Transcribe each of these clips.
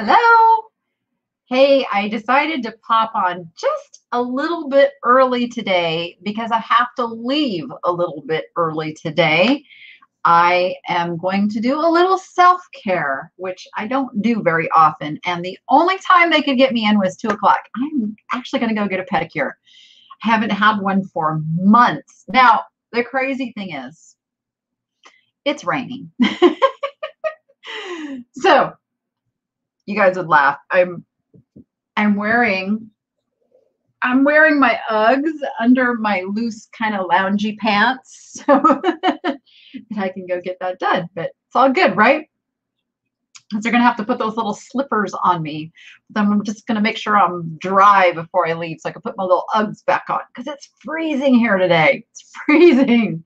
Hello. Hey, I decided to pop on just a little bit early today because I have to leave a little bit early today. I am going to do a little self care, which I don't do very often. And the only time they could get me in was two o'clock. I'm actually going to go get a pedicure. I haven't had one for months. Now, the crazy thing is, it's raining. so, you guys would laugh. I'm I'm wearing I'm wearing my Uggs under my loose kind of loungy pants so that I can go get that done. But it's all good, right? Because they're gonna have to put those little slippers on me. Then I'm just gonna make sure I'm dry before I leave so I can put my little Uggs back on because it's freezing here today. It's freezing.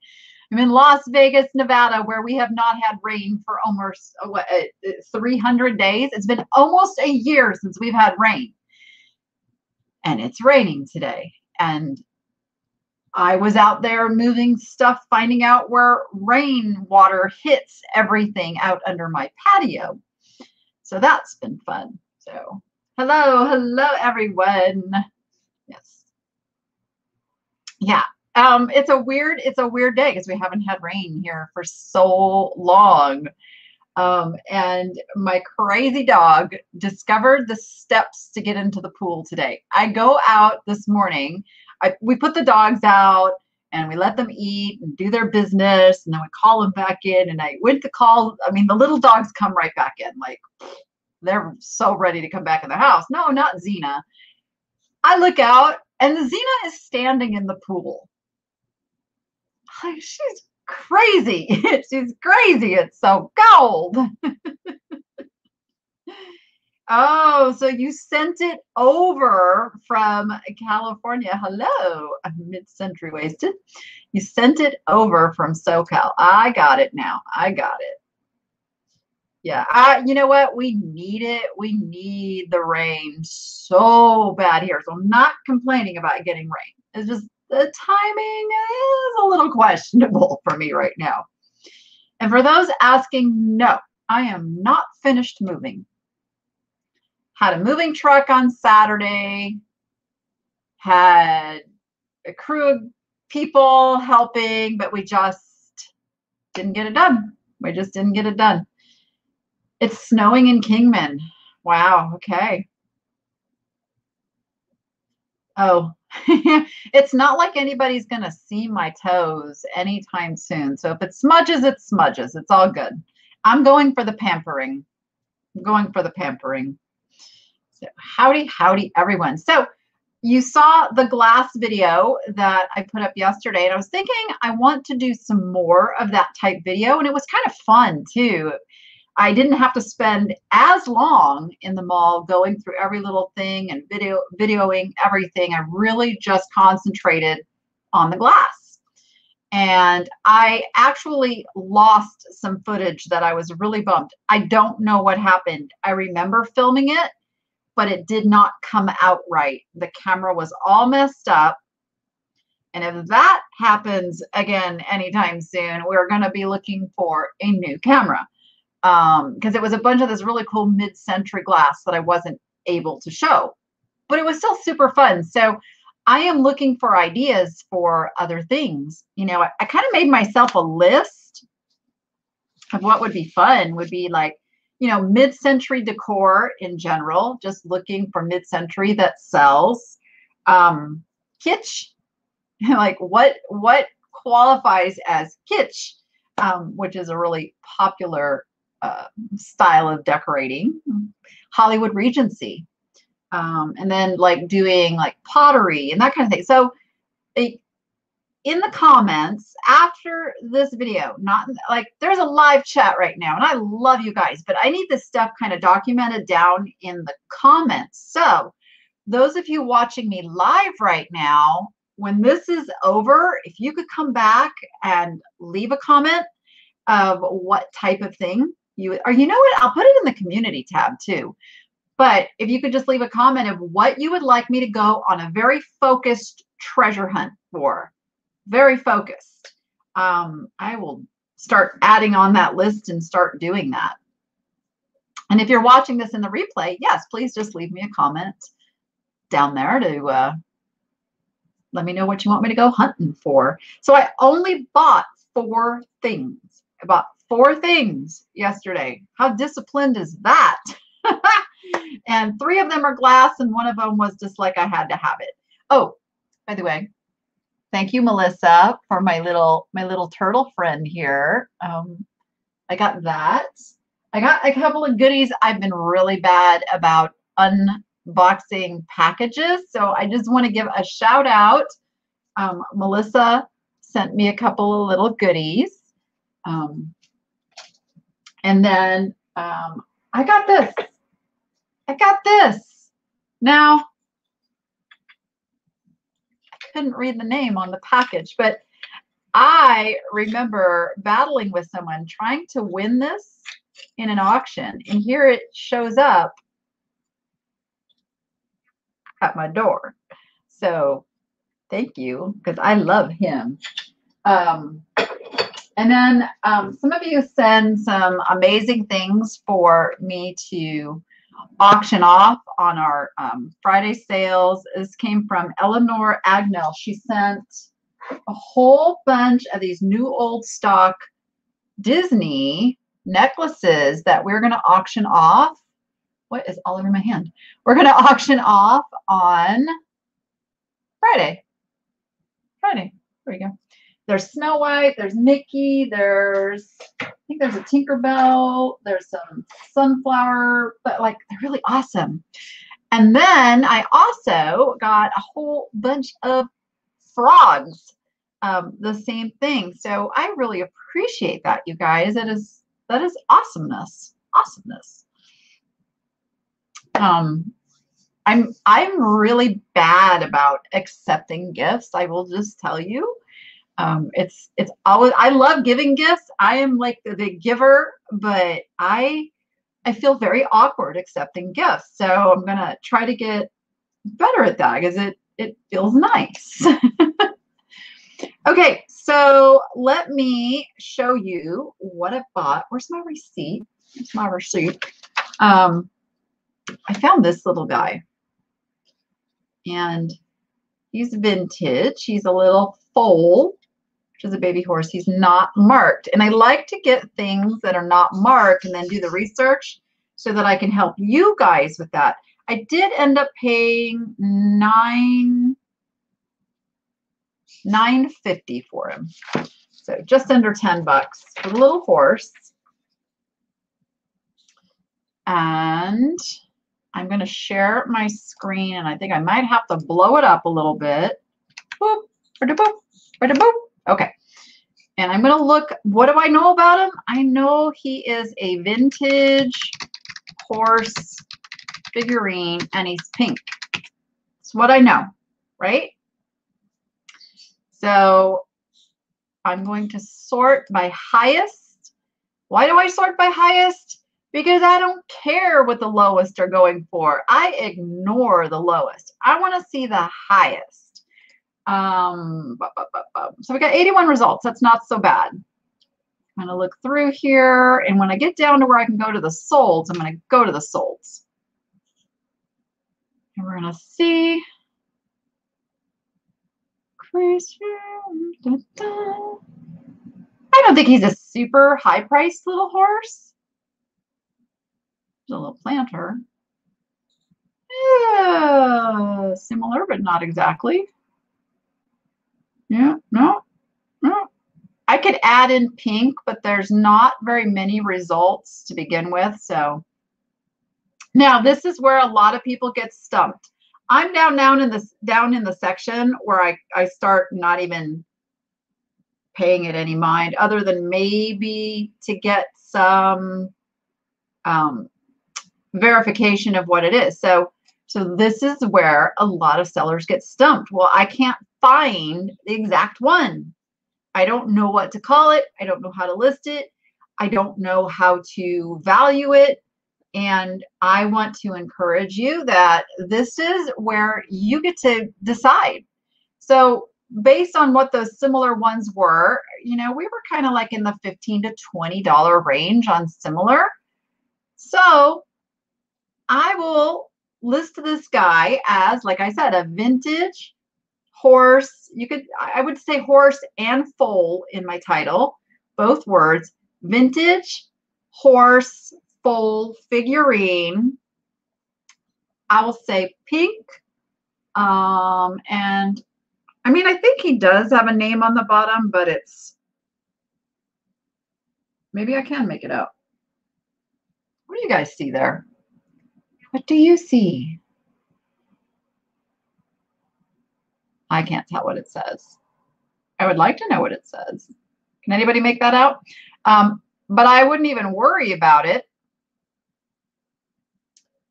I'm in Las Vegas, Nevada, where we have not had rain for almost uh, what, uh, 300 days. It's been almost a year since we've had rain. And it's raining today. And I was out there moving stuff, finding out where rain water hits everything out under my patio. So that's been fun. So, hello, hello, everyone. Yes. Yeah, um, it's a weird, it's a weird day because we haven't had rain here for so long. Um, and my crazy dog discovered the steps to get into the pool today. I go out this morning. I, we put the dogs out and we let them eat and do their business, and then we call them back in. And I went to call. I mean, the little dogs come right back in, like they're so ready to come back in the house. No, not Xena. I look out, and Xena is standing in the pool like, she's crazy. she's crazy. It's so cold. oh, so you sent it over from California. Hello, mid century wasted. You sent it over from SoCal. I got it now. I got it. Yeah, I, you know what? We need it. We need the rain so bad here. So I'm not complaining about getting rain. It's just the timing is a little questionable for me right now. And for those asking, no, I am not finished moving. Had a moving truck on Saturday, had a crew of people helping, but we just didn't get it done. We just didn't get it done. It's snowing in Kingman. Wow, okay. Oh, it's not like anybody's going to see my toes anytime soon. So if it smudges, it smudges. It's all good. I'm going for the pampering. I'm going for the pampering. So howdy, howdy, everyone. So you saw the glass video that I put up yesterday, and I was thinking I want to do some more of that type video, and it was kind of fun too. I didn't have to spend as long in the mall going through every little thing and video videoing everything. I really just concentrated on the glass. And I actually lost some footage that I was really bummed. I don't know what happened. I remember filming it, but it did not come out right. The camera was all messed up. And if that happens again anytime soon, we're going to be looking for a new camera um because it was a bunch of this really cool mid-century glass that I wasn't able to show but it was still super fun. So I am looking for ideas for other things you know I, I kind of made myself a list of what would be fun would be like you know mid-century decor in general just looking for mid-century that sells. Um kitsch like what what qualifies as kitsch um, which is a really popular uh, style of decorating, Hollywood Regency, um, and then like doing like pottery and that kind of thing. So, it, in the comments after this video, not like there's a live chat right now, and I love you guys, but I need this stuff kind of documented down in the comments. So, those of you watching me live right now, when this is over, if you could come back and leave a comment of what type of thing you or you know what i'll put it in the community tab too but if you could just leave a comment of what you would like me to go on a very focused treasure hunt for very focused um, i will start adding on that list and start doing that And if you're watching this in the replay, yes, please just leave me a comment down there to uh, let me know what you want me to go hunting for. So I only bought four things. I bought four things yesterday. How disciplined is that? and three of them are glass, and one of them was just like I had to have it. Oh, by the way, thank you, Melissa, for my little my little turtle friend here. Um, I got that. I got a couple of goodies. I've been really bad about unboxing packages, so I just want to give a shout out. Um, Melissa sent me a couple of little goodies. Um, and then um, I got this. I got this. Now, I couldn't read the name on the package, but I remember battling with someone trying to win this in an auction. And here it shows up at my door. So thank you, because I love him. Um, and then um, some of you send some amazing things for me to auction off on our um, Friday sales. This came from Eleanor Agnell. She sent a whole bunch of these new old stock Disney necklaces that we're going to auction off. What is all over my hand? We're going to auction off on Friday. Friday. There we go. There's Snow White, there's Mickey, there's I think there's a Tinkerbell, there's some sunflower, but like they're really awesome. And then I also got a whole bunch of frogs. Um, the same thing. So I really appreciate that, you guys. That is that is awesomeness. Awesomeness. Um, I'm I'm really bad about accepting gifts. I will just tell you um, it's it's always I love giving gifts. I am like the, giver, but I I feel very awkward accepting gifts. So I'm gonna try to get better at that because it it feels nice. okay, so let me show you what I bought. Where's my receipt? Where's my receipt? Um, I found this little guy, and he's vintage. He's a little foal which is a baby horse. He's not marked. And I like to get things that are not marked and then do the research so that I can help you guys with that. I did end up paying nine nine fifty for him. So just under 10 bucks for the little horse. And I'm going to share my screen and I think I might have to blow it up a little bit. Boop, boop, boop, Okay. And I'm going to look, what do I know about him? I know he is a vintage horse figurine and he's pink. It's what I know, right? So I'm going to sort by highest. Why do I sort by highest? Because I don't care what the lowest are going for. I ignore the lowest. I want to see the highest. Um, so we got 81 results. That's not so bad. I'm going to look through here. And when I get down to where I can go to the solds, I'm going to go to the solds. And we're going to see. I don't think he's a super high-priced little horse. He's a little planter. Yeah, similar, but not exactly. Yeah, no, no. I could add in pink, but there's not very many results to begin with. So now this is where a lot of people get stumped. I'm down down in this down in the section where I, I start not even paying it any mind other than maybe to get some um, verification of what it is. So so this is where a lot of sellers get stumped. Well, I can't find the exact one. I don't know what to call it. I don't know how to list it. I don't know how to value it. And I want to encourage you that this is where you get to decide. So, based on what those similar ones were, you know, we were kind of like in the 15 to $20 range on similar. So, I will list this guy as, like I said, a vintage horse. You could, I would say horse and foal in my title, both words. Vintage horse foal figurine. I will say pink. Um, and I mean, I think he does have a name on the bottom, but it's maybe I can make it out. What do you guys see there? What do you see? I can't tell what it says. I would like to know what it says. Can anybody make that out? Um, but I wouldn't even worry about it.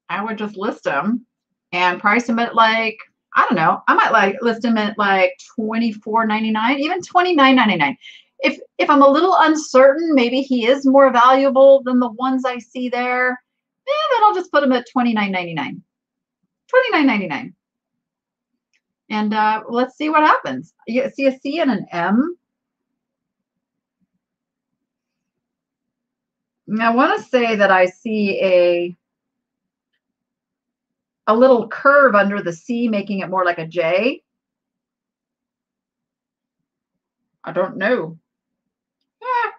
I would just list them and price them at like, I don't know, I might like list them at like $24.99, even $29.99. If if I'm a little uncertain, maybe he is more valuable than the ones I see there, eh, then I'll just put him at $29.99. $29.99. And uh, let's see what happens. You see a C and an M. I want to say that I see a a little curve under the C, making it more like a J. I don't know. Yeah.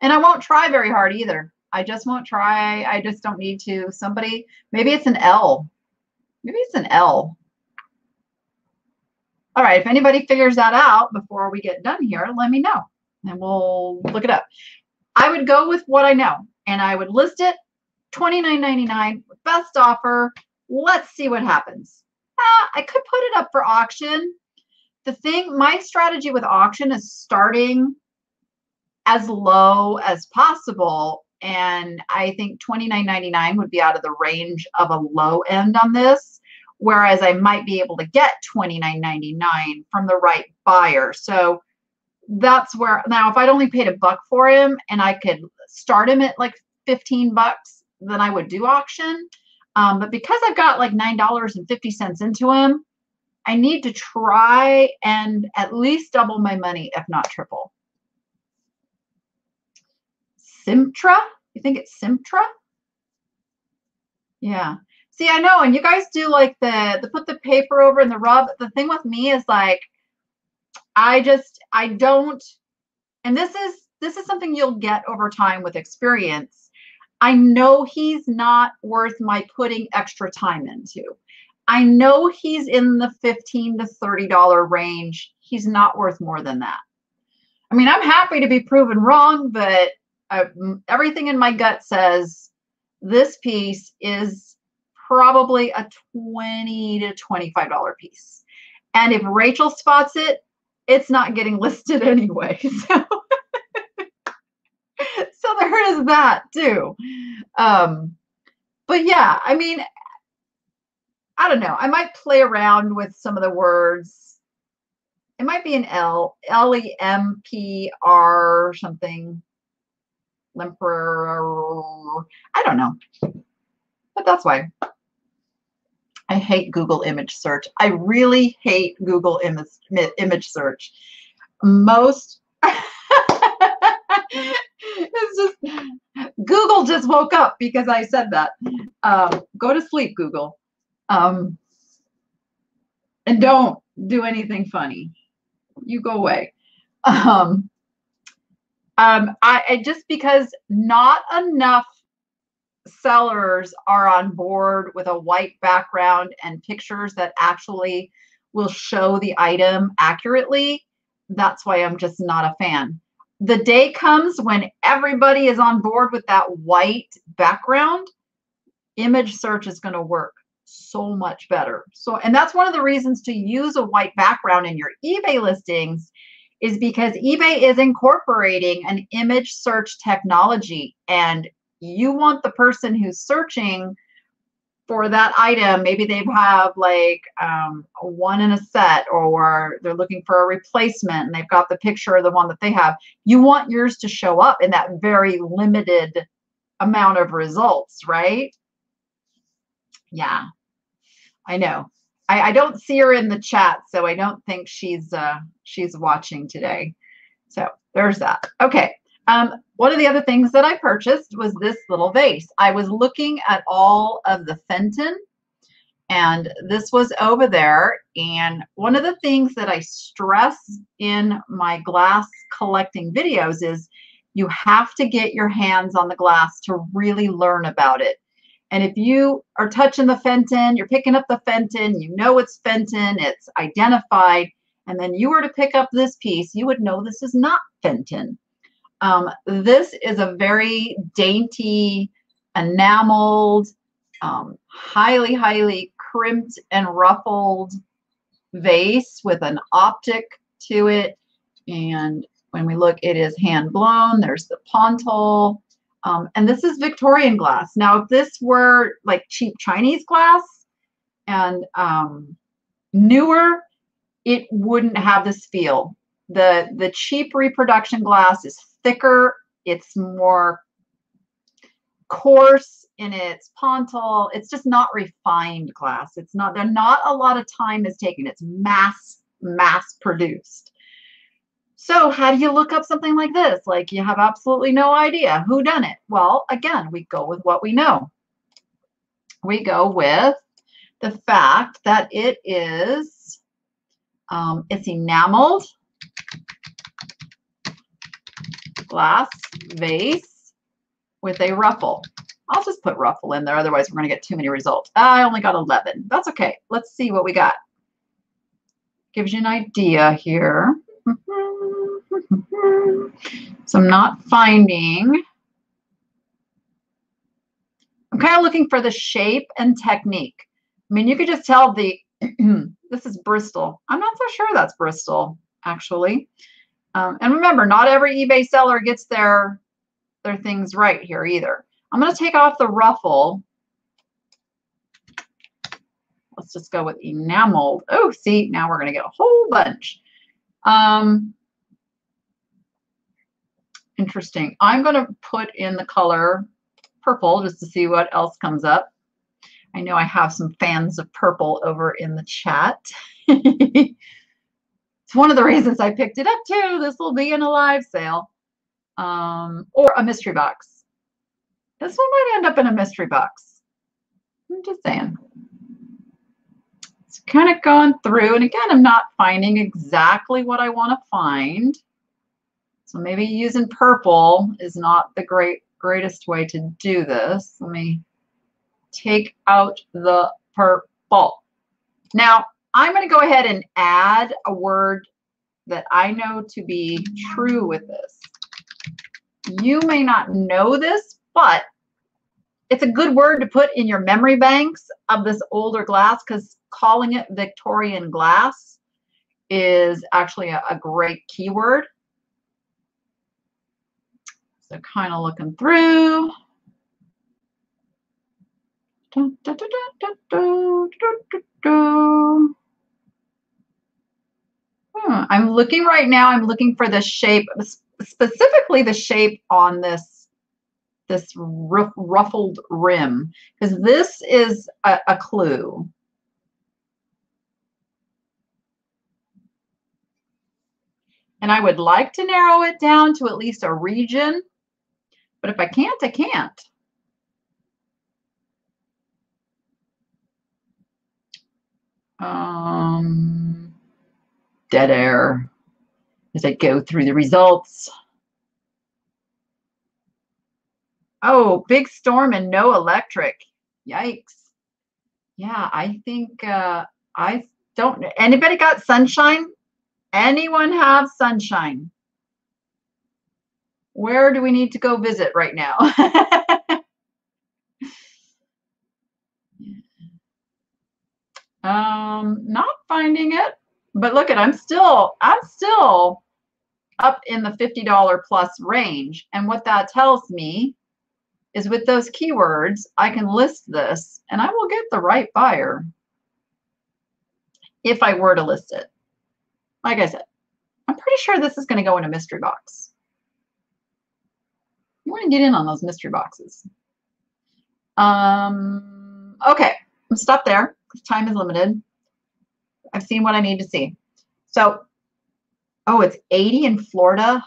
And I won't try very hard either. I just won't try. I just don't need to. Somebody, maybe it's an L. Maybe it's an L. All right, if anybody figures that out before we get done here, let me know and we'll look it up. I would go with what I know and I would list it $29.99 best offer Let's see what happens. Uh, I could put it up for auction. The thing, my strategy with auction is starting as low as possible. And I think $29.99 would be out of the range of a low end on this, whereas I might be able to get $29.99 from the right buyer. So that's where now if I'd only paid a buck for him and I could start him at like 15 bucks, then I would do auction. Um, but because I've got like $9.50 into him, I need to try and at least double my money, if not triple. Simtra? You think it's Simtra? Yeah. See, I know, and you guys do like the the put the paper over and the rub. The thing with me is like I just I don't and this is this is something you'll get over time with experience I know he's not worth my putting extra time into. I know he's in the 15 to $30 range. He's not worth more than that. I mean, I'm happy to be proven wrong, but uh, I, everything in my gut says this piece is probably a 20 to $25 piece. And if Rachel spots it, it's not getting listed anyway. So so there is that too. Um, but yeah, I mean, I don't know. I might play around with some of the words. It might be an L, L E M P R something. Lemper. I don't know. But that's why. I hate Google image search. I really hate Google image image search. Most it's just Google just woke up because I said that. Um, go to sleep, Google. Um, and don't do anything funny. You go away. Um, um, I, I just because not enough sellers are on board with a white background and pictures that actually will show the item accurately. That's why I'm just not a fan the day comes when everybody is on board with that white background, image search is going to work so much better. So, and that's one of the reasons to use a white background in your eBay listings is because eBay is incorporating an image search technology and you want the person who's searching for that item, maybe they have like um, one in a set or they're looking for a replacement and they've got the picture of the one that they have. You want yours to show up in that very limited amount of results, right? Yeah, I know. I, I don't see her in the chat, so I don't think she's uh, she's watching today. So there's that. Okay. Um, one of the other things that I purchased was this little vase. I was looking at all of the Fenton and this was over there. And one of the things that I stress in my glass collecting videos is you have to get your hands on the glass to really learn about it. And if you are touching the Fenton, you're picking up the Fenton, you know it's Fenton, it's identified, and then you were to pick up this piece, you would know this is not Fenton. Um, this is a very dainty, enameled, um, highly, highly crimped and ruffled vase with an optic to it. And when we look, it is hand blown. There's the pontil. Um, and this is Victorian glass. Now, if this were like cheap Chinese glass and um, newer, it wouldn't have this feel. The, the cheap reproduction glass is thicker. It's more coarse in its pontil. It's just not refined glass. It's not, there not a lot of time is taken. It's mass, mass produced. So how do you look up something like this? Like you have absolutely no idea who done it. Well, again, we go with what we know. We go with the fact that it is, um, it's enameled glass vase with a ruffle. I'll just put ruffle in there. Otherwise, we're going to get too many results. I only got 11. That's okay. Let's see what we got. Gives you an idea here. so I'm not finding. I'm kind of looking for the shape and technique. I mean, you could just tell the, this is Bristol. I'm not so sure that's Bristol, actually. Um, and remember, not every eBay seller gets their, their things right here either. I'm going to take off the ruffle. Let's just go with enameled. Oh, see, now we're going to get a whole bunch. Um, interesting. I'm going to put in the color purple just to see what else comes up. I know I have some fans of purple over in the chat. One of the reasons I picked it up too. This will be in a live sale um, or a mystery box. This one might end up in a mystery box. I'm just saying. It's kind of going through. And again, I'm not finding exactly what I want to find. So maybe using purple is not the great greatest way to do this. Let me take out the purple. Now, I'm going to go ahead and add a word that I know to be true with this. You may not know this, but it's a good word to put in your memory banks of this older glass because calling it Victorian glass is actually a, a great keyword. So kind of looking through. Hmm, I'm looking right now, I'm looking for the shape, specifically the shape on this, this ruffled rim, because this is a, a clue. And I would like to narrow it down to at least a region, but if I can't, I can't. Um, dead air as I go through the results. Oh, big storm and no electric. Yikes. Yeah, I think uh, I don't. Anybody got sunshine? Anyone have sunshine? Where do we need to go visit right now? um, not finding it but look at I'm still I'm still up in the $50 plus range. And what that tells me is with those keywords, I can list this and I will get the right buyer if I were to list it. Like I said, I'm pretty sure this is going to go in a mystery box. You want to get in on those mystery boxes. Um, okay, I'm stop there time is limited. I've seen what I need to see. So, oh, it's 80 in Florida.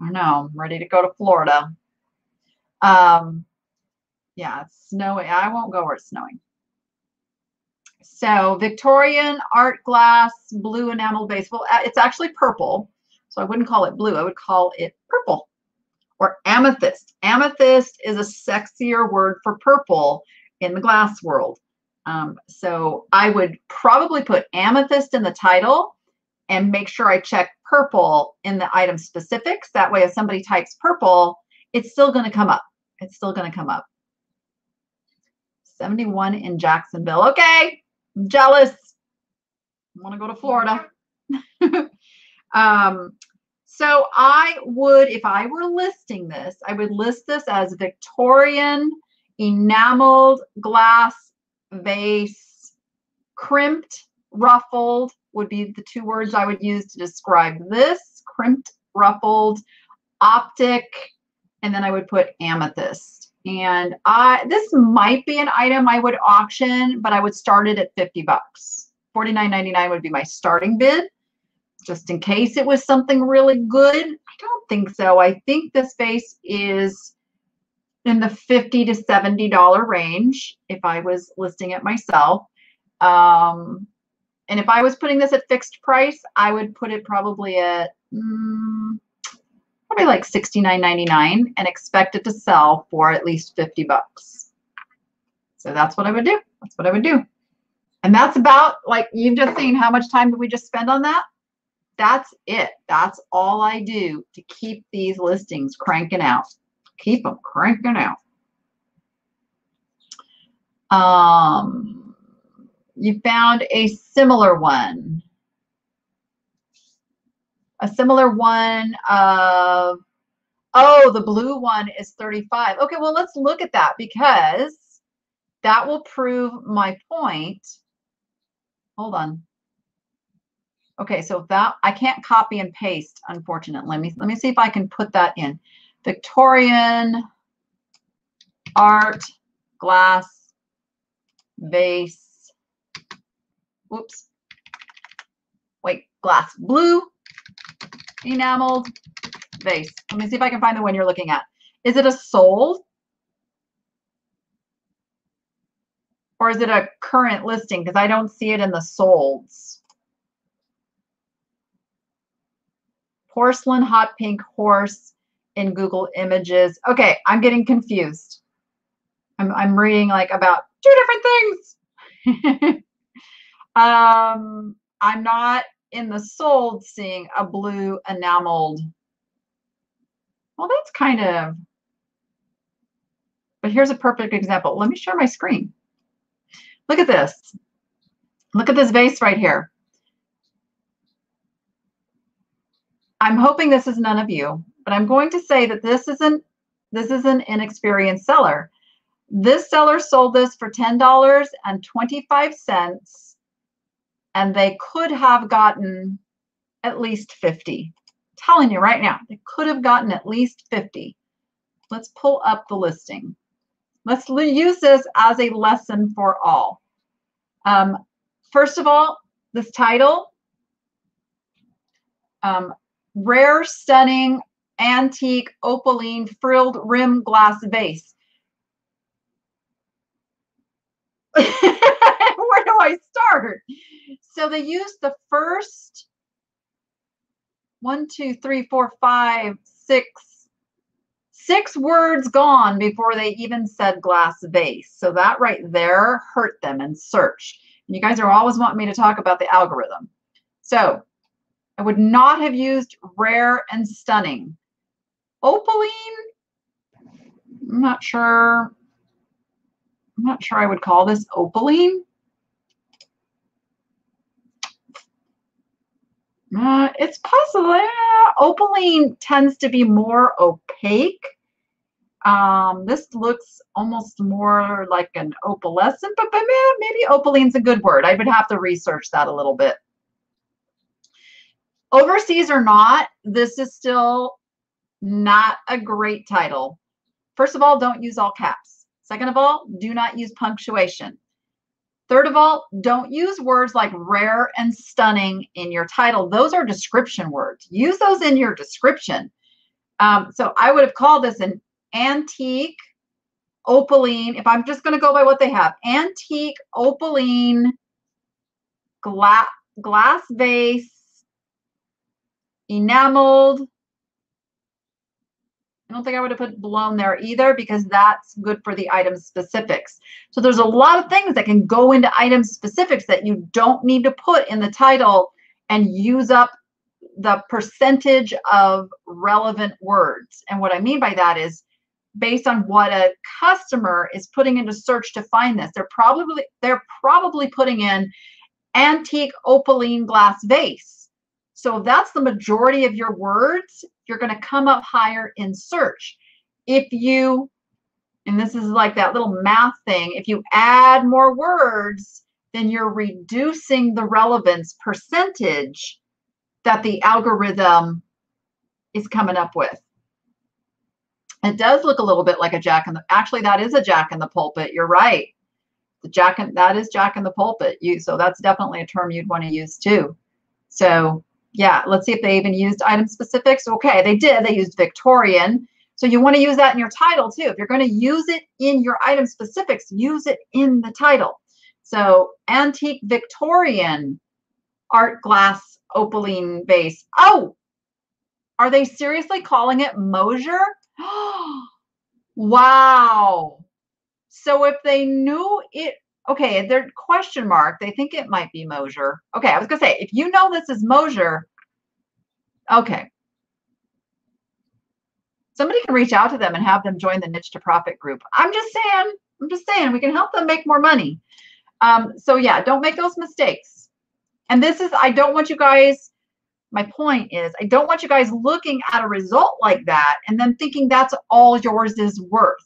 I know, I'm ready to go to Florida. Um, yeah, it's snowing. I won't go where it's snowing. So Victorian art glass blue enamel base. Well, it's actually purple. So I wouldn't call it blue. I would call it purple or amethyst. Amethyst is a sexier word for purple in the glass world. Um, so I would probably put amethyst in the title and make sure I check purple in the item specifics. That way, if somebody types purple, it's still going to come up. It's still going to come up. 71 in Jacksonville. Okay, I'm jealous. I want to go to Florida. um, so I would, if I were listing this, I would list this as Victorian enameled glass vase, crimped, ruffled would be the two words I would use to describe this, crimped, ruffled, optic, and then I would put amethyst. And I this might be an item I would auction, but I would start it at 50 bucks. 49.99 would be my starting bid, just in case it was something really good. I don't think so. I think this vase is in the 50 to 70 dollar range if I was listing it myself. Um, and if I was putting this at fixed price, I would put it probably at mm, probably like $69.99 and expect it to sell for at least 50 bucks. So that's what I would do. That's what I would do. And that's about like you've just seen how much time did we just spend on that? That's it. That's all I do to keep these listings cranking out. Keep them cranking out. Um, you found a similar one. A similar one of, oh, the blue one is 35. Okay, well, let's look at that because that will prove my point. Hold on. Okay, so that I can't copy and paste, unfortunately. Let me let me see if I can put that in. Victorian art glass vase. Whoops. Wait, glass blue enameled vase. Let me see if I can find the one you're looking at. Is it a sold? Or is it a current listing? Because I don't see it in the solds. Porcelain hot pink horse in Google Images. Okay, I'm getting confused. I'm, I'm reading like about two different things. um, I'm not in the sold seeing a blue enameled. Well, that's kind of, but here's a perfect example. Let me share my screen. Look at this. Look at this vase right here. I'm hoping this is none of you, but I'm going to say that this isn't this is an inexperienced seller. This seller sold this for $10.25 and they could have gotten at least 50. I'm telling you right now, they could have gotten at least 50. Let's pull up the listing. Let's use this as a lesson for all. Um, first of all, this title, um, rare, stunning, antique opaline frilled rim glass vase. Where do I start? So they used the first one, two, three, four, five, six, six words gone before they even said glass vase. So that right there hurt them in search. And you guys are always wanting me to talk about the algorithm. So I would not have used rare and stunning. Opaline, I'm not sure. I'm not sure I would call this opaline. Uh, it's possible. Yeah, opaline tends to be more opaque. Um, this looks almost more like an opalescent, but, but maybe opaline's a good word. I would have to research that a little bit. Overseas or not, this is still not a great title. First of all, don't use all caps. Second of all, do not use punctuation. Third of all, don't use words like rare and stunning in your title. Those are description words. Use those in your description. Um, so I would have called this an antique opaline. If I'm just going to go by what they have, antique opaline glass glass vase, enameled. I don't think I would have put blown there either because that's good for the item specifics. So there's a lot of things that can go into item specifics that you don't need to put in the title and use up the percentage of relevant words. And what I mean by that is based on what a customer is putting into search to find this. They're probably they're probably putting in antique opaline glass vase. So if that's the majority of your words, you're going to come up higher in search. If you, and this is like that little math thing, if you add more words, then you're reducing the relevance percentage that the algorithm is coming up with. It does look a little bit like a jack in the, actually that is a jack in the pulpit. You're right. The jack in, that is jack in the pulpit. You, so that's definitely a term you'd want to use too. So yeah, let's see if they even used item specifics. Okay, they did. They used Victorian. So you want to use that in your title too. If you're going to use it in your item specifics, use it in the title. So antique Victorian art glass opaline vase. Oh, are they seriously calling it Moser? wow. So if they knew it, okay, they're question mark. They think it might be Moser. Okay, I was gonna say, if you know this is Moser, okay. Somebody can reach out to them and have them join the niche to profit group. I'm just saying, I'm just saying, we can help them make more money. Um, so yeah, don't make those mistakes. And this is, I don't want you guys, my point is, I don't want you guys looking at a result like that and then thinking that's all yours is worth.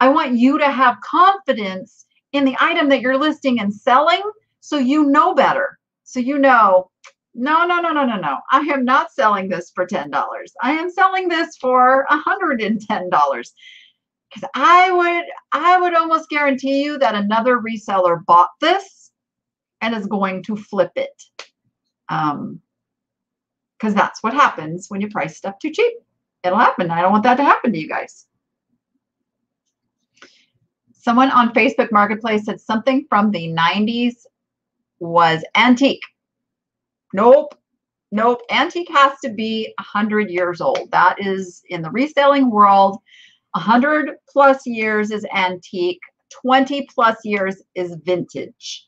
I want you to have confidence in the item that you're listing and selling so you know better. So you know, no, no, no, no, no, no. I am not selling this for $10. I am selling this for $110 because I would I would almost guarantee you that another reseller bought this and is going to flip it. Um, because that's what happens when you price stuff too cheap. It'll happen. I don't want that to happen to you guys. Someone on Facebook Marketplace said something from the 90s was antique. Nope. Nope. Antique has to be 100 years old. That is in the reselling world. 100 plus years is antique. 20 plus years is vintage.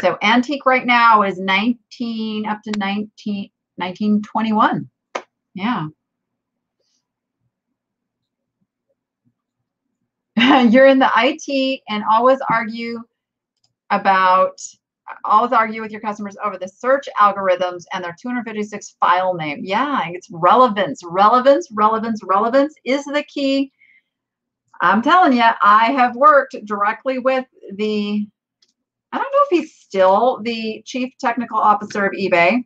So antique right now is 19 up to 19 1921. Yeah. You're in the IT and always argue about always argue with your customers over the search algorithms and their 256 file name. Yeah, it's relevance, relevance, relevance, relevance is the key. I'm telling you, I have worked directly with the, I don't know if he's still the chief technical officer of eBay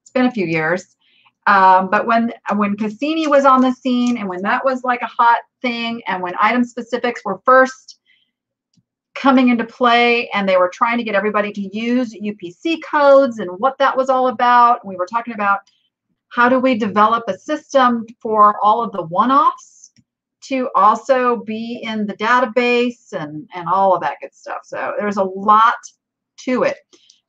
It's been a few years. Um, but when when Cassini was on the scene and when that was like a hot thing and when item specifics were first coming into play and they were trying to get everybody to use UPC codes and what that was all about. We were talking about how do we develop a system for all of the one-offs to also be in the database and, and all of that good stuff. So there's a lot to it.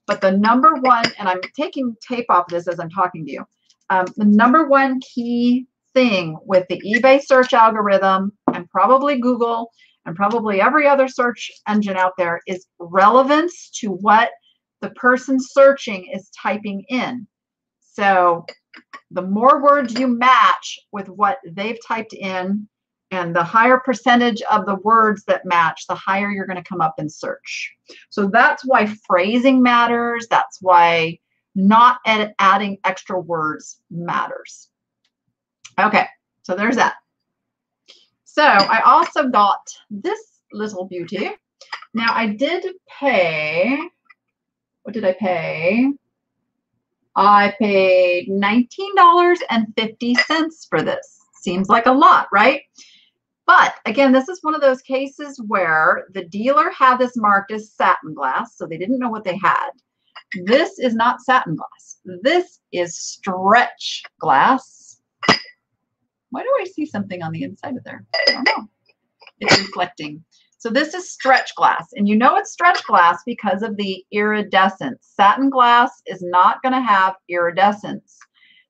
But the number one, and I'm taking tape off this as I'm talking to you, um, the number one key thing with the eBay search algorithm and probably Google and probably every other search engine out there is relevance to what the person searching is typing in. So the more words you match with what they've typed in, and the higher percentage of the words that match, the higher you're going to come up in search. So that's why phrasing matters. That's why not adding extra words matters. Okay, so there's that. So I also got this little beauty. Now I did pay, what did I pay? I paid $19.50 for this. Seems like a lot, right? But again, this is one of those cases where the dealer had this marked as satin glass, so they didn't know what they had. This is not satin glass. This is stretch glass. Why do I see something on the inside of there? I don't know. It's reflecting. So this is stretch glass, and you know it's stretch glass because of the iridescence. Satin glass is not going to have iridescence.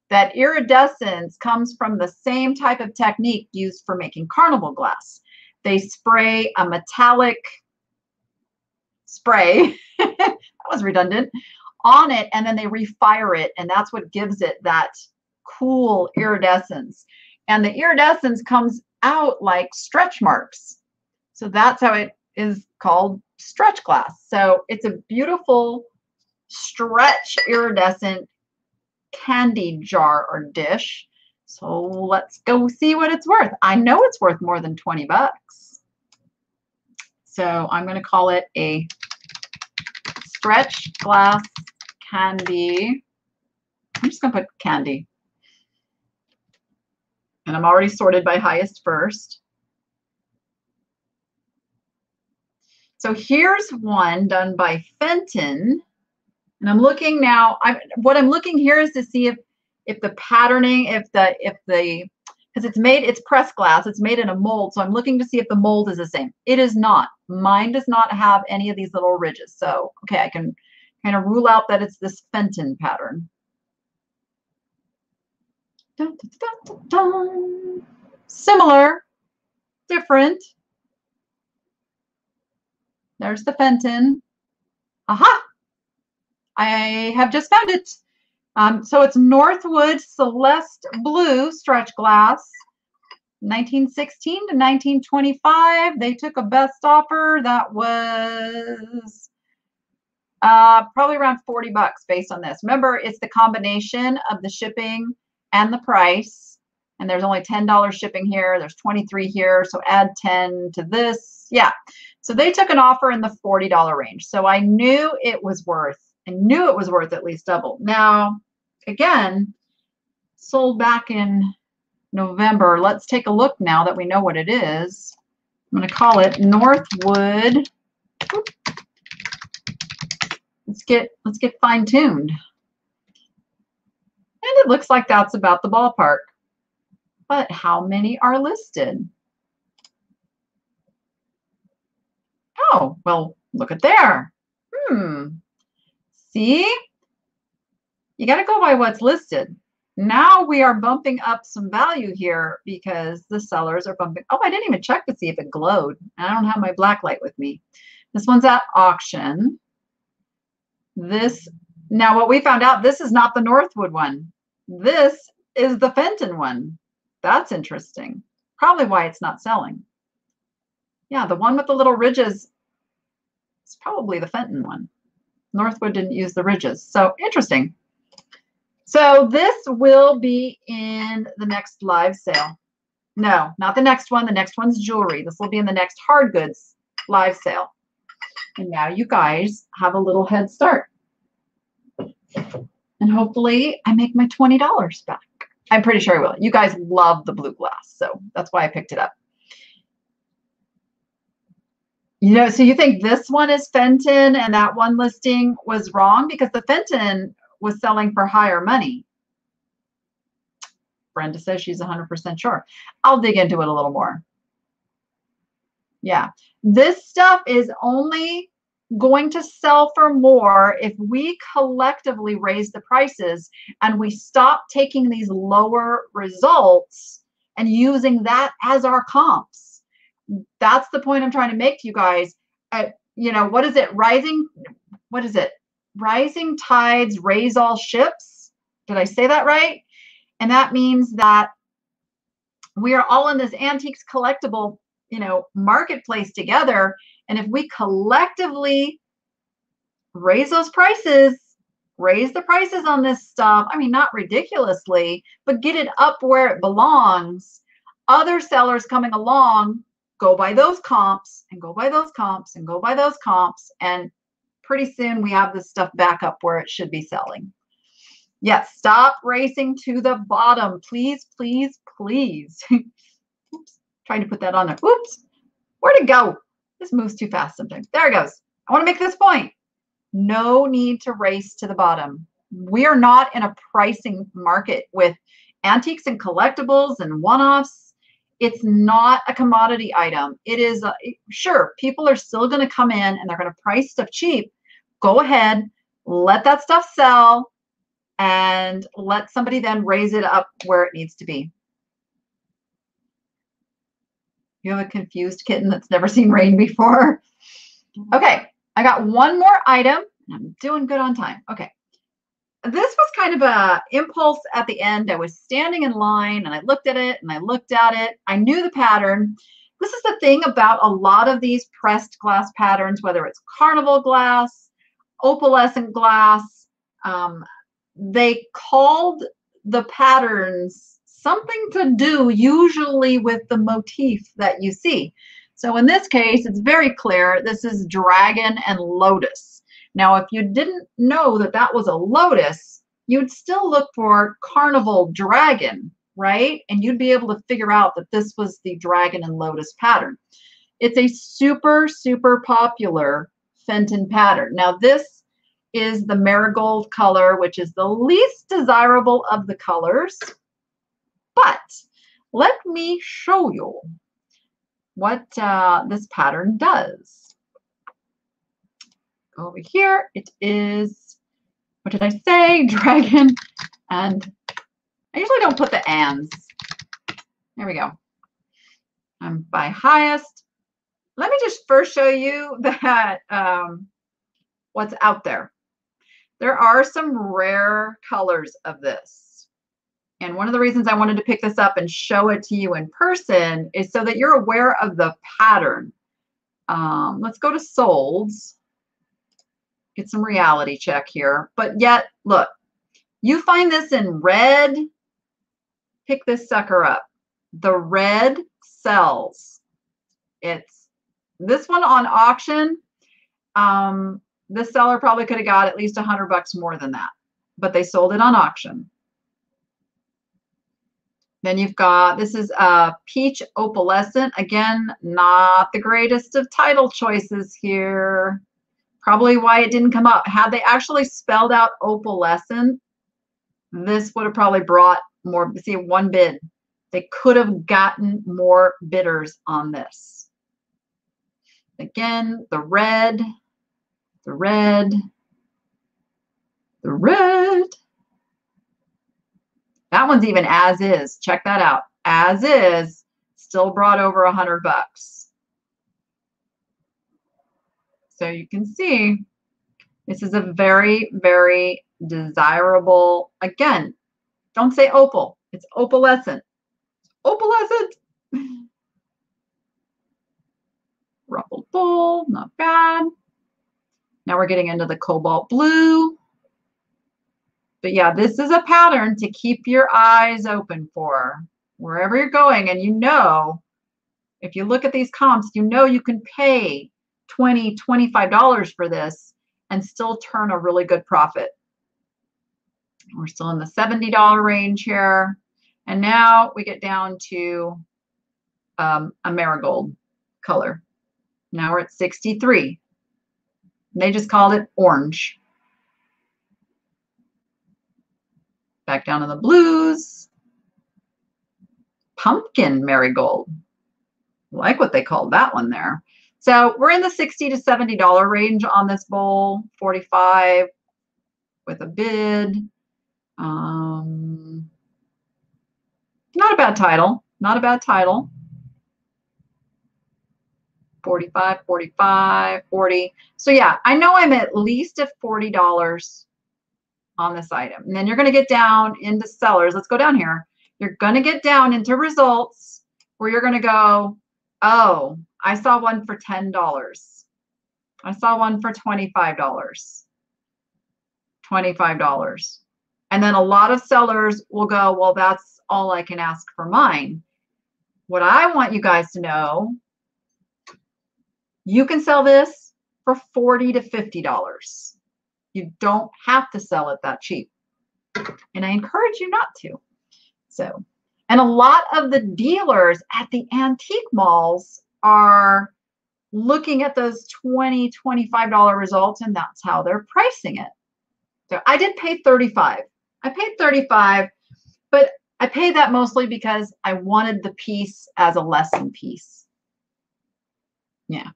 That iridescence comes from the same type of technique used for making carnival glass. They spray a metallic spray, that was redundant, on it, and then they refire it, and that's what gives it that cool iridescence. And the iridescence comes out like stretch marks. So that's how it is called stretch glass. So it's a beautiful stretch iridescent candy jar or dish. So let's go see what it's worth. I know it's worth more than 20 bucks. So I'm going to call it a stretch glass candy. I'm just going to put candy. And I'm already sorted by highest first. So here's one done by Fenton. And I'm looking now, I what I'm looking here is to see if if the patterning, if the if the because it's made, it's pressed glass, it's made in a mold. So I'm looking to see if the mold is the same. It is not. Mine does not have any of these little ridges. So okay, I can kind of rule out that it's this Fenton pattern. Dun, dun, dun, Similar, different. There's the Fenton. Aha! I have just found it. Um, so it's Northwood Celeste Blue Stretch Glass. 1916 to 1925. They took a best offer that was uh, probably around 40 bucks based on this. Remember, it's the combination of the shipping and the price. And there's only $10 shipping here. There's 23 here. So add 10 to this. Yeah. So they took an offer in the $40 range. So I knew it was worth, I knew it was worth at least double. Now, again, sold back in November. Let's take a look now that we know what it is. I'm going to call it Northwood. Let's get let's get fine tuned. And it looks like that's about the ballpark. But how many are listed? Oh, well, look at there. Hmm. See? You got to go by what's listed. Now we are bumping up some value here because the sellers are bumping. Oh, I didn't even check to see if it glowed. I don't have my black light with me. This one's at auction. This, now what we found out, this is not the Northwood one. This is the Fenton one. That's interesting. Probably why it's not selling. Yeah, the one with the little ridges it's probably the Fenton one. Northwood didn't use the ridges. So interesting. So this will be in the next live sale. No, not the next one. The next one's jewelry. This will be in the next hard goods live sale. And now you guys have a little head start. And hopefully I make my $20 back. I'm pretty sure I will. You guys love the blue glass, so that's why I picked it up. You know, so you think this one is Fenton and that one listing was wrong because the Fenton was selling for higher money. Brenda says she's 100% sure. I'll dig into it a little more. Yeah, this stuff is only going to sell for more if we collectively raise the prices and we stop taking these lower results and using that as our comps that's the point I'm trying to make to you guys. Uh, you know, what is it? Rising, what is it? Rising tides raise all ships. Did I say that right? And that means that we are all in this antiques collectible, you know, marketplace together. And if we collectively raise those prices, raise the prices on this stuff, I mean, not ridiculously, but get it up where it belongs, other sellers coming along go by those comps and go by those comps and go by those comps. And pretty soon we have this stuff back up where it should be selling. Yes, stop racing to the bottom. Please, please, please. Oops, trying to put that on there. Oops, where'd it go? This moves too fast sometimes. There it goes. I want to make this point. No need to race to the bottom. We are not in a pricing market with antiques and collectibles and one-offs, it's not a commodity item. It is, a, sure, people are still going to come in and they're going to price stuff cheap. Go ahead, let that stuff sell and let somebody then raise it up where it needs to be. You have a confused kitten that's never seen rain before. Okay, I got one more item. I'm doing good on time. Okay. This was kind of a impulse at the end. I was standing in line and I looked at it and I looked at it. I knew the pattern. This is the thing about a lot of these pressed glass patterns, whether it's carnival glass, opalescent glass, um, they called the patterns something to do usually with the motif that you see. So in this case, it's very clear this is dragon and lotus. Now, if you didn't know that that was a lotus, you'd still look for carnival dragon, right? And you'd be able to figure out that this was the dragon and lotus pattern. It's a super, super popular Fenton pattern. Now, this is the marigold color, which is the least desirable of the colors. But let me show you what uh, this pattern does. Over here, it is, what did I say? Dragon. And I usually don't put the ands. There we go. I'm by highest. Let me just first show you that um, what's out there. There are some rare colors of this. And one of the reasons I wanted to pick this up and show it to you in person is so that you're aware of the pattern. Um, let's go to solds. Get some reality check here. But yet, look, you find this in red, pick this sucker up. The red sells. It's this one on auction. Um, this seller probably could have got at least a hundred bucks more than that, but they sold it on auction. Then you've got, this is a peach opalescent. Again, not the greatest of title choices here. Probably why it didn't come up. Had they actually spelled out opalescent, this would have probably brought more, see, one bid. They could have gotten more bidders on this. Again, the red, the red, the red. That one's even as is. Check that out. As is, still brought over a hundred bucks. So you can see this is a very, very desirable, again, don't say opal. It's opalescent. Opalescent. Ruffled bowl, not bad. Now we're getting into the cobalt blue. But yeah, this is a pattern to keep your eyes open for wherever you're going. And you know, if you look at these comps, you know you can pay 20 $25 for this and still turn a really good profit. We're still in the $70 range here. And now we get down to um, a marigold color. Now we're at 63. They just called it orange. Back down to the blues. Pumpkin marigold. Like what they called that one there. So we're in the 60 to $70 range on this bowl, 45 with a bid. Um, not a bad title. Not a bad title. 45, 45, 40. So yeah, I know I'm at least at $40 on this item. And then you're going to get down into sellers. Let's go down here. You're going to get down into results where you're going to go, oh, I saw one for $10. I saw one for $25. $25. And then a lot of sellers will go, well, that's all I can ask for mine. What I want you guys to know you can sell this for 40 to $50. You don't have to sell it that cheap. And I encourage you not to. So, and a lot of the dealers at the antique malls are looking at those 20 $25 results and that's how they're pricing it. So I did pay 35. I paid 35, but I paid that mostly because I wanted the piece as a lesson piece. Yeah.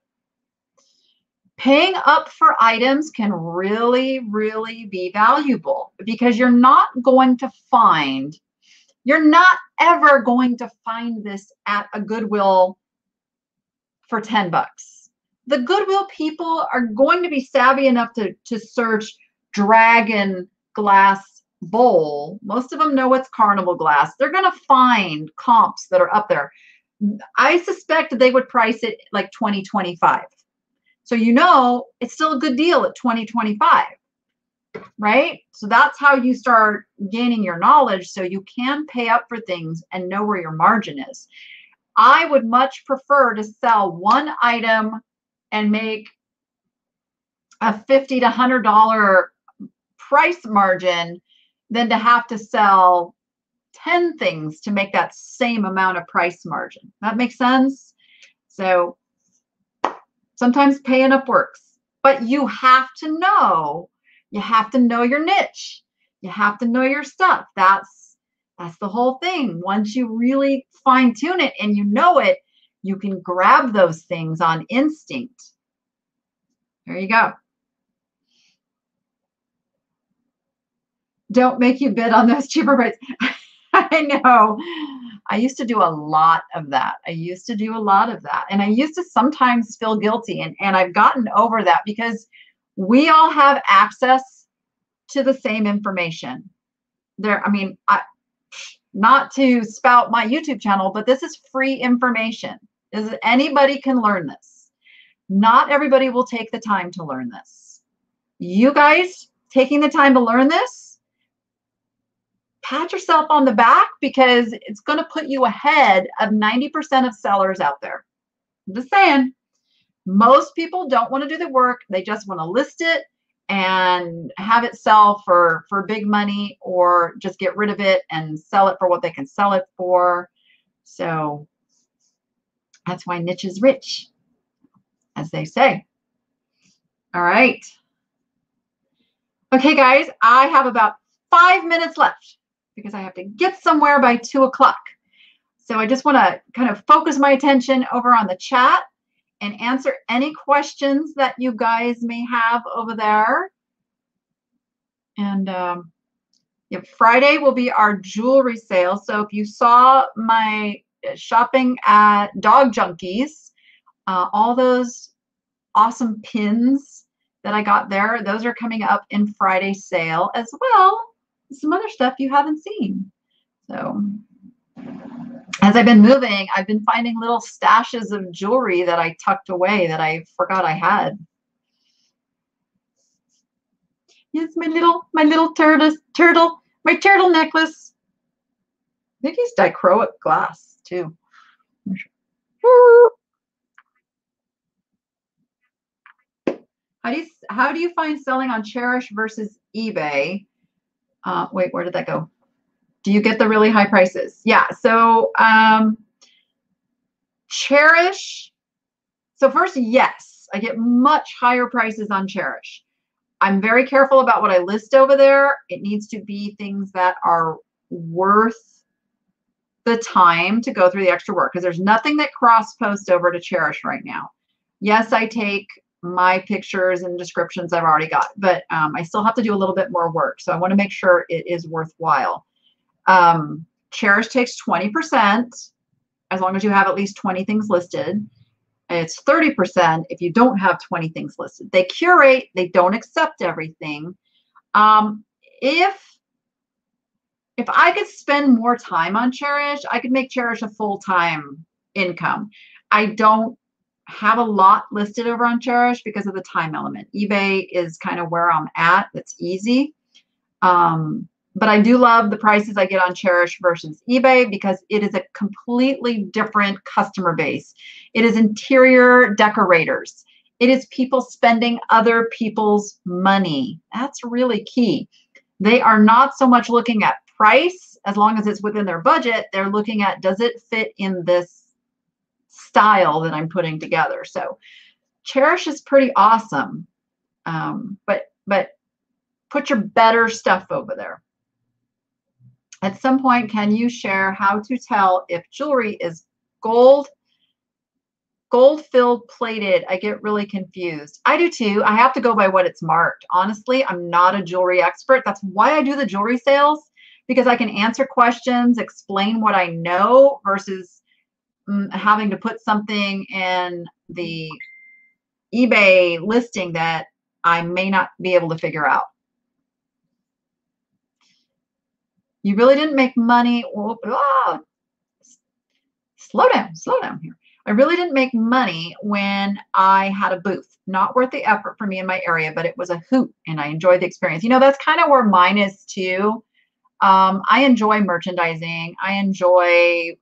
Paying up for items can really, really be valuable because you're not going to find, you're not ever going to find this at a Goodwill for 10 bucks. The Goodwill people are going to be savvy enough to, to search dragon glass bowl. Most of them know it's carnival glass. They're going to find comps that are up there. I suspect they would price it like 2025. So you know it's still a good deal at 2025, right? So that's how you start gaining your knowledge so you can pay up for things and know where your margin is. I would much prefer to sell one item and make a 50 to 100 dollar price margin than to have to sell 10 things to make that same amount of price margin. That makes sense? So sometimes paying up works, but you have to know, you have to know your niche. You have to know your stuff. That's that's the whole thing. Once you really fine tune it and you know it, you can grab those things on instinct. There you go. don't make you bid on those cheaper rates. I know. I used to do a lot of that. I used to do a lot of that. And I used to sometimes feel guilty. And, and I've gotten over that because we all have access to the same information. There, I mean, I not to spout my YouTube channel, but this is free information. Is anybody can learn this. Not everybody will take the time to learn this. You guys taking the time to learn this pat yourself on the back because it's going to put you ahead of 90% of sellers out there. I'm just saying, most people don't want to do the work. They just want to list it and have it sell for for big money or just get rid of it and sell it for what they can sell it for. So that's why niche is rich, as they say. All right. Okay, guys, I have about five minutes left because I have to get somewhere by two o'clock. So I just want to kind of focus my attention over on the chat and answer any questions that you guys may have over there. And um, yeah, Friday will be our jewelry sale. So if you saw my uh, shopping at Dog Junkies, uh, all those awesome pins that I got there, those are coming up in Friday sale as well some other stuff you haven't seen. So as I've been moving, I've been finding little stashes of jewelry that I tucked away that I forgot I had. Yes, my little, my little turtle, turtle, my turtle necklace. I think he's dichroic glass too. How do you how do you find selling on Chairish versus eBay? Uh, wait, where did that go? Do you get the really high prices? Yeah. So um, Chairish. So first, yes, I get much higher prices on Chairish. I'm very careful about what I list over there. It needs to be things that are worth the time to go through the extra work because there's nothing that cross posts over to Chairish right now. Yes, I take my pictures and descriptions I've already got, but um, I still have to do a little bit more work. So I want to make sure it is worthwhile. Um, Chairish takes 20% as long as you have at least 20 things listed. It's 30% if you don't have 20 things listed. They curate, they don't accept everything. Um, if if I could spend more time on Chairish, I could make Chairish a full-time income. I don't have a lot listed over on Chairish because of the time element. eBay is kind of where I'm at. That's easy. Um, but I do love the prices I get on Chairish versus eBay because it is a completely different customer base. It is interior decorators. It is people spending other people's money. That's really key. They are not so much looking at price as long as it's within their budget. They're looking at does it fit in this style that I'm putting together. So Chairish is pretty awesome. Um, but but put your better stuff over there. At some point, can you share how to tell if jewelry is gold, gold filled plated? I get really confused. I do too. I have to go by what it's marked. Honestly, I'm not a jewelry expert. That's why I do the jewelry sales because I can answer questions, explain what I know versus having to put something in the eBay listing that I may not be able to figure out. You really didn't make money. ah, slow down, slow down here. I really didn't make money when I had a booth. Not worth the effort for me in my area, but it was a hoot and I enjoyed the experience. You know, that's kind of where mine is too. Um, I enjoy merchandising. I enjoy,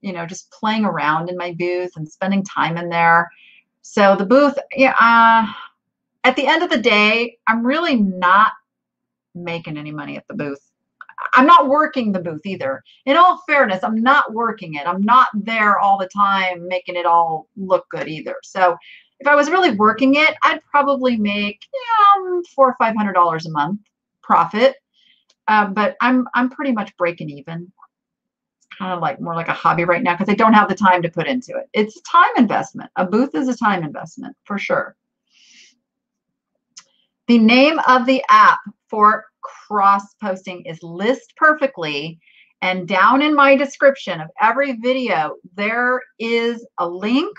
you know, just playing around in my booth and spending time in there. So the booth, yeah, uh, at the end of the day, I'm really not making any money at the booth. I'm not working the booth either. In all fairness, I'm not working it. I'm not there all the time making it all look good either. So if I was really working it, I'd probably make yeah, four or five hundred dollars a month profit. Uh, but I'm I'm pretty much breaking even. Kind of like more like a hobby right now because I don't have the time to put into it. It's a time investment. A booth is a time investment for sure. The name of the app for cross posting is list perfectly. And down in my description of every video, there is a link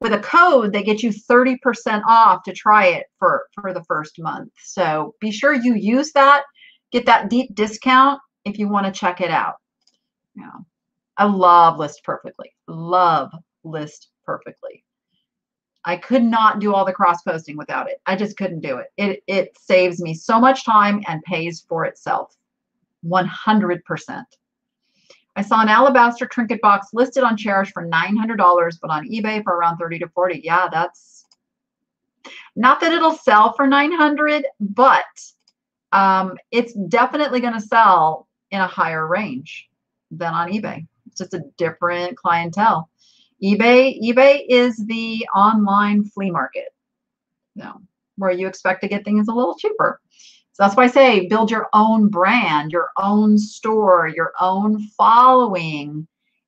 with a code that gets you 30% off to try it for, for the first month. So be sure you use that, get that deep discount if you want to check it out. Yeah. I love List Perfectly. Love List Perfectly. I could not do all the cross posting without it. I just couldn't do it. It it saves me so much time and pays for itself. 100%. I saw an alabaster trinket box listed on Chairish for $900, but on eBay for around 30 to 40. Yeah, that's not that it'll sell for 900, but um, it's definitely going to sell in a higher range than on eBay. It's just a different clientele eBay, eBay is the online flea market, you know, where you expect to get things a little cheaper. So that's why I say build your own brand, your own store, your own following,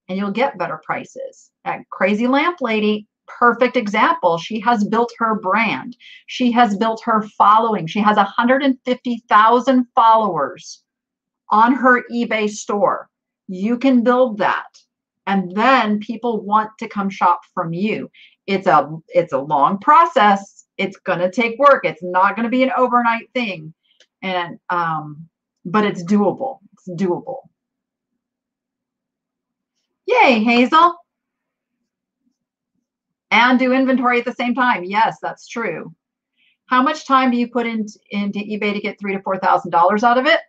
and you'll get better prices. That crazy lamp lady, perfect example. She has built her brand. She has built her following. She has 150,000 followers on her eBay store. You can build that. And then people want to come shop from you. It's a it's a long process. It's going to take work. It's not going to be an overnight thing. And um but it's doable. It's doable. Yay hazel. And do inventory at the same time. Yes that's true. How much time do you put into into ebay to get three to four thousand dollars out of it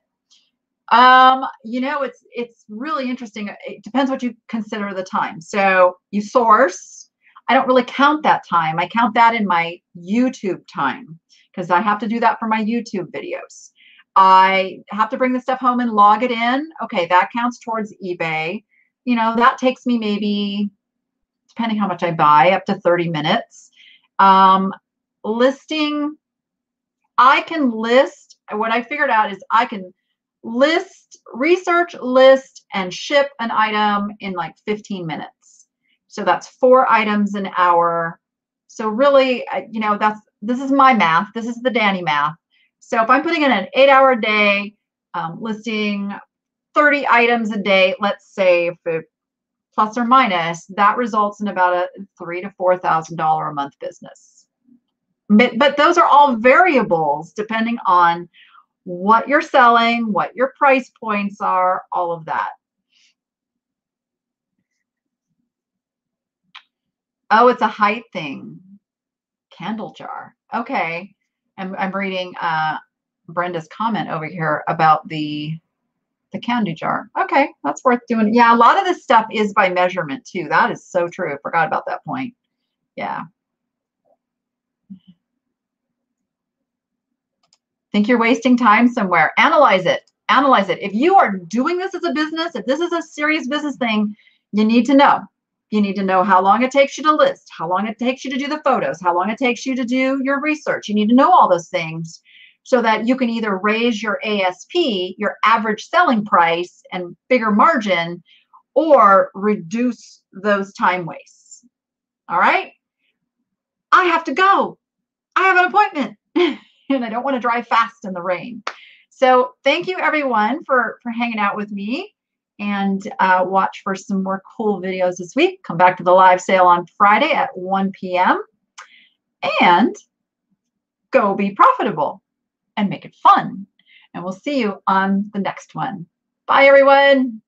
um, you know, it's it's really interesting. It depends what you consider the time. So you source. I don't really count that time. I count that in my YouTube time because I have to do that for my YouTube videos. I have to bring the stuff home and log it in. Okay, that counts towards eBay. You know, that takes me maybe, depending how much I buy, up to 30 minutes. Um, listing, I can list. What I figured out is I can list, research, list, and ship an item in like 15 minutes. So that's four items an hour. So really, you know, that's this is my math. This is the Danny math. So if I'm putting in an eight hour day, um, listing 30 items a day, let's say plus or minus, that results in about a three to four thousand dollar a month business. But, but those are all variables depending on what you're selling, what your price points are, all of that. Oh, it's a height thing. Candle jar. Okay. I'm, I'm reading uh, Brenda's comment over here about the the candy jar. Okay, that's worth doing. Yeah, a lot of this stuff is by measurement too. That is so true. I Forgot about that point. Yeah. Think you're wasting time somewhere, analyze it. Analyze it. If you are doing this as a business, if this is a serious business thing, you need to know. You need to know how long it takes you to list, how long it takes you to do the photos, how long it takes you to do your research. You need to know all those things so that you can either raise your ASP, your average selling price, and bigger margin, or reduce those time wastes. All right. I have to go. I have an appointment and I don't want to drive fast in the rain. So thank you everyone for, for hanging out with me and uh, watch for some more cool videos this week. Come back to the live sale on Friday at 1 p.m. and go be profitable and make it fun. And we'll see you on the next one. Bye, everyone.